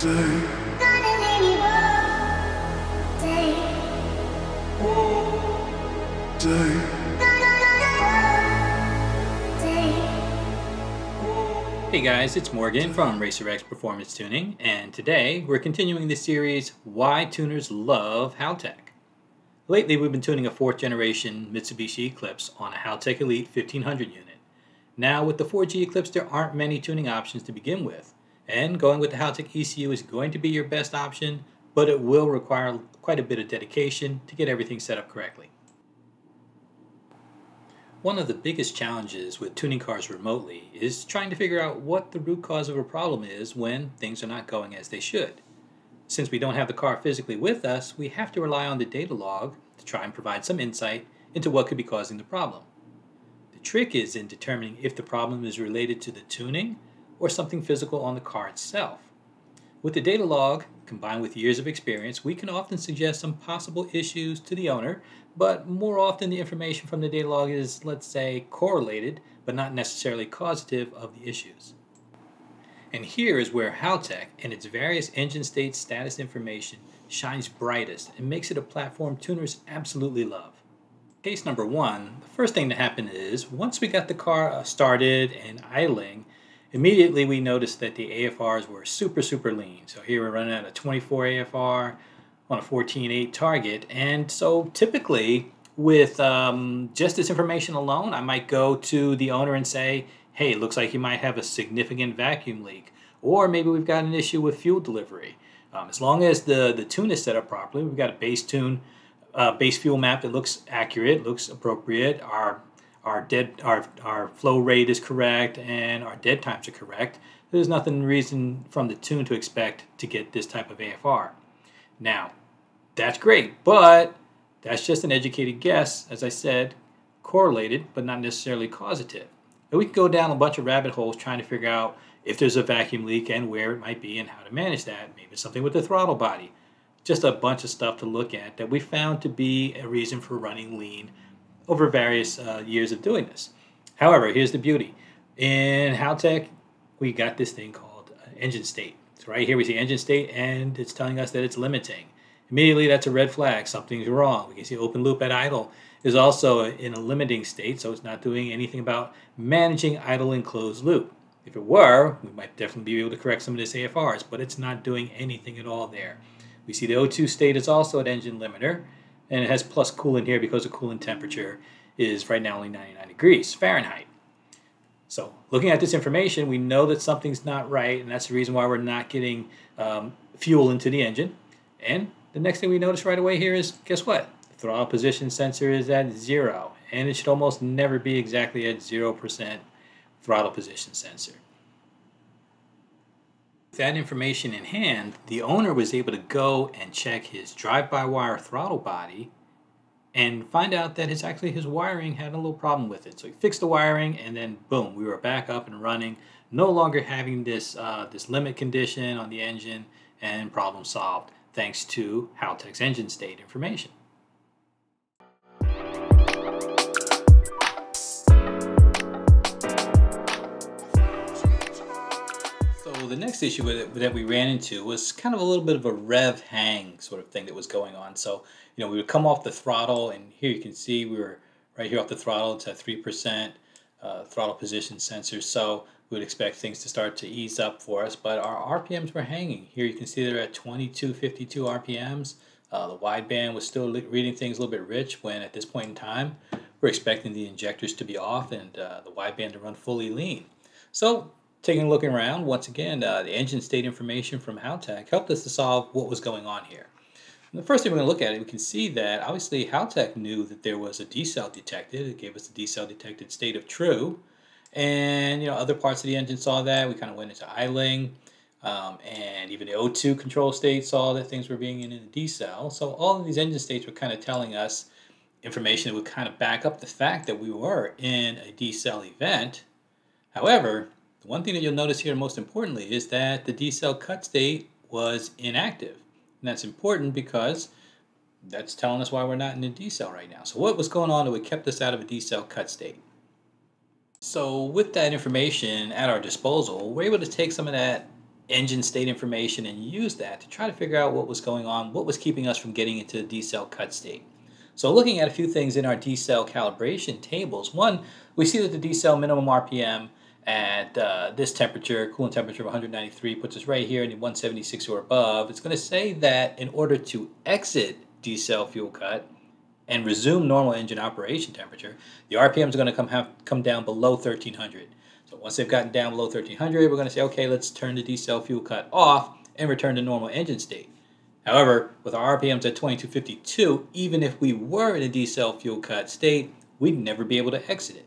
Hey guys, it's Morgan from RacerX Performance Tuning, and today we're continuing the series Why Tuners Love Haltech. Lately we've been tuning a 4th generation Mitsubishi Eclipse on a Haltech Elite 1500 unit. Now with the 4G Eclipse there aren't many tuning options to begin with, and going with the Haltech ECU is going to be your best option, but it will require quite a bit of dedication to get everything set up correctly. One of the biggest challenges with tuning cars remotely is trying to figure out what the root cause of a problem is when things are not going as they should. Since we don't have the car physically with us, we have to rely on the data log to try and provide some insight into what could be causing the problem. The trick is in determining if the problem is related to the tuning or something physical on the car itself. With the data log, combined with years of experience, we can often suggest some possible issues to the owner but more often the information from the data log is, let's say, correlated, but not necessarily causative of the issues. And here is where Haltech and its various engine state status information shines brightest and makes it a platform tuners absolutely love. Case number one, the first thing to happen is once we got the car uh, started and idling, immediately we noticed that the AFRs were super, super lean. So here we're running at a 24 AFR, on a 14.8 target. And so typically with um, just this information alone, I might go to the owner and say, hey, it looks like you might have a significant vacuum leak. Or maybe we've got an issue with fuel delivery. Um, as long as the, the tune is set up properly, we've got a base tune, uh, base fuel map that looks accurate, looks appropriate, our our dead our, our flow rate is correct and our dead times are correct, there's nothing reason from the tune to expect to get this type of AFR. Now, that's great, but that's just an educated guess, as I said, correlated, but not necessarily causative. And we can go down a bunch of rabbit holes trying to figure out if there's a vacuum leak and where it might be and how to manage that. Maybe something with the throttle body. Just a bunch of stuff to look at that we found to be a reason for running lean over various uh, years of doing this. However, here's the beauty. In Haltech, we got this thing called uh, engine state. So right here we see engine state and it's telling us that it's limiting. Immediately, that's a red flag. Something's wrong. We can see open loop at idle is also in a limiting state, so it's not doing anything about managing idle and closed loop. If it were, we might definitely be able to correct some of this AFRs, but it's not doing anything at all there. We see the O2 state is also at engine limiter, and it has plus coolant here because the coolant temperature is right now only 99 degrees Fahrenheit. So looking at this information, we know that something's not right, and that's the reason why we're not getting um, fuel into the engine. And the next thing we notice right away here is, guess what? The throttle position sensor is at zero, and it should almost never be exactly at 0% throttle position sensor. That information in hand, the owner was able to go and check his drive-by-wire throttle body and find out that it's actually his wiring had a little problem with it. So he fixed the wiring, and then boom, we were back up and running, no longer having this uh, this limit condition on the engine, and problem solved thanks to Haltech's engine state information. The next issue that we ran into was kind of a little bit of a rev hang sort of thing that was going on. So, you know, we would come off the throttle and here you can see we were right here off the throttle. It's at 3% uh, throttle position sensor. So we would expect things to start to ease up for us, but our RPMs were hanging. Here you can see they're at 2252 RPMs. Uh, the wideband was still reading things a little bit rich when at this point in time we're expecting the injectors to be off and uh, the wideband to run fully lean. So taking a look around, once again, uh, the engine state information from Haltech helped us to solve what was going on here. And the first thing we're going to look at, it, we can see that obviously Haltech knew that there was a decel detected. It gave us a decel detected state of true. And you know, other parts of the engine saw that. We kind of went into idling, um, and even the O2 control state saw that things were being in a decel. So all of these engine states were kind of telling us information that would kind of back up the fact that we were in a decel event. However, the one thing that you'll notice here most importantly is that the decel cut state was inactive. And that's important because that's telling us why we're not in a decel right now. So what was going on that kept us out of a decel cut state? So with that information at our disposal, we're able to take some of that engine state information and use that to try to figure out what was going on, what was keeping us from getting into the decel cut state. So looking at a few things in our decel calibration tables, one, we see that the decel minimum RPM at uh, this temperature, coolant temperature of 193, puts us right here in 176 or above. It's going to say that in order to exit decel fuel cut and resume normal engine operation temperature, the RPMs are going to come, have, come down below 1300. So once they've gotten down below 1300, we're going to say, okay, let's turn the decel fuel cut off and return to normal engine state. However, with our RPMs at 2252, even if we were in a decel fuel cut state, we'd never be able to exit it.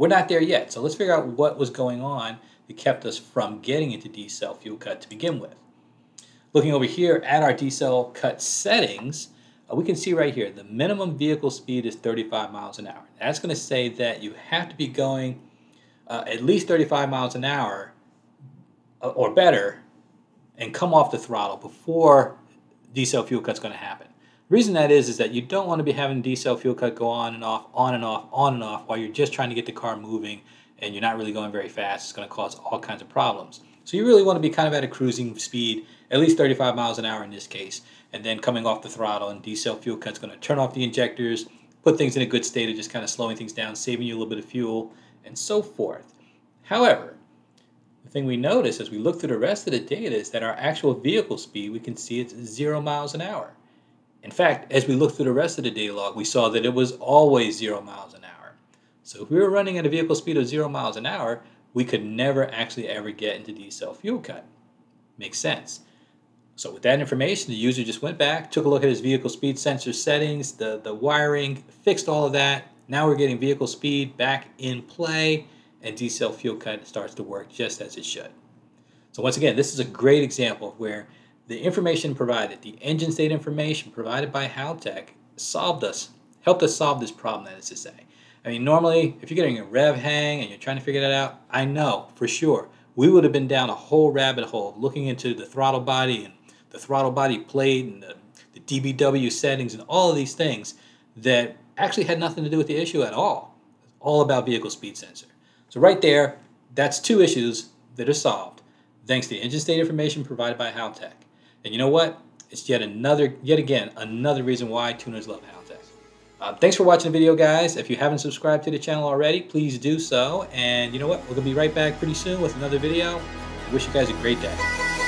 We're not there yet, so let's figure out what was going on that kept us from getting into decel fuel cut to begin with. Looking over here at our decel cut settings, uh, we can see right here, the minimum vehicle speed is 35 miles an hour. That's going to say that you have to be going uh, at least 35 miles an hour uh, or better and come off the throttle before decel fuel cut's going to happen. The reason that is is that you don't want to be having decel fuel cut go on and off, on and off, on and off while you're just trying to get the car moving and you're not really going very fast. It's going to cause all kinds of problems. So you really want to be kind of at a cruising speed, at least 35 miles an hour in this case, and then coming off the throttle and decel fuel cut's going to turn off the injectors, put things in a good state of just kind of slowing things down, saving you a little bit of fuel, and so forth. However, the thing we notice as we look through the rest of the data is that our actual vehicle speed, we can see it's zero miles an hour. In fact, as we look through the rest of the data log, we saw that it was always zero miles an hour. So if we were running at a vehicle speed of zero miles an hour, we could never actually ever get into decel fuel cut. Makes sense. So with that information, the user just went back, took a look at his vehicle speed sensor settings, the, the wiring, fixed all of that. Now we're getting vehicle speed back in play and decel fuel cut starts to work just as it should. So once again, this is a great example where the information provided, the engine state information provided by Haltech solved us, helped us solve this problem, that is to say. I mean, normally, if you're getting a rev hang and you're trying to figure that out, I know for sure we would have been down a whole rabbit hole looking into the throttle body and the throttle body plate and the, the DBW settings and all of these things that actually had nothing to do with the issue at all. It's all about vehicle speed sensor. So right there, that's two issues that are solved thanks to the engine state information provided by Haltech. And you know what? It's yet another, yet again, another reason why tuners love Haltech. Uh, thanks for watching the video, guys. If you haven't subscribed to the channel already, please do so. And you know what? We're going to be right back pretty soon with another video. I wish you guys a great day.